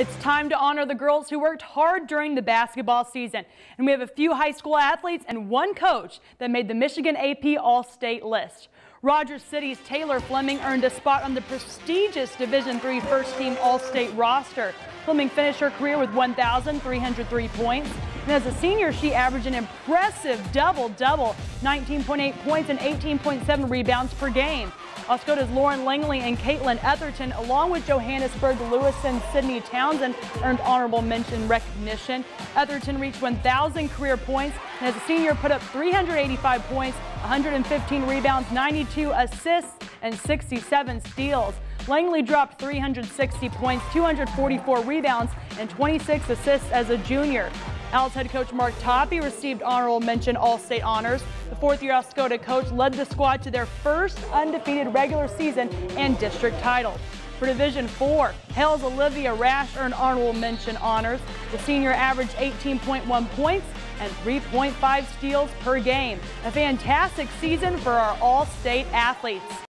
It's time to honor the girls who worked hard during the basketball season. And we have a few high school athletes and one coach that made the Michigan AP All-State list. Rogers City's Taylor Fleming earned a spot on the prestigious Division III First Team All-State roster. Fleming finished her career with 1,303 points. And as a senior, she averaged an impressive double-double, 19.8 points and 18.7 rebounds per game. Oscoda's Lauren Langley and Katelyn Etherton, along with Johannesburg Lewis and Sydney Townsend, earned honorable mention recognition. Etherton reached 1,000 career points, and as a senior, put up 385 points, 115 rebounds, 92 assists, and 67 steals. Langley dropped 360 points, 244 rebounds, and 26 assists as a junior. Owls head coach Mark Toppi received honorable mention All-State honors. The fourth-year Oscoda coach led the squad to their first undefeated regular season and district title. For Division 4, Hale's Olivia Rasch earned honorable mention honors. The senior averaged 18.1 points and 3.5 steals per game. A fantastic season for our All-State athletes.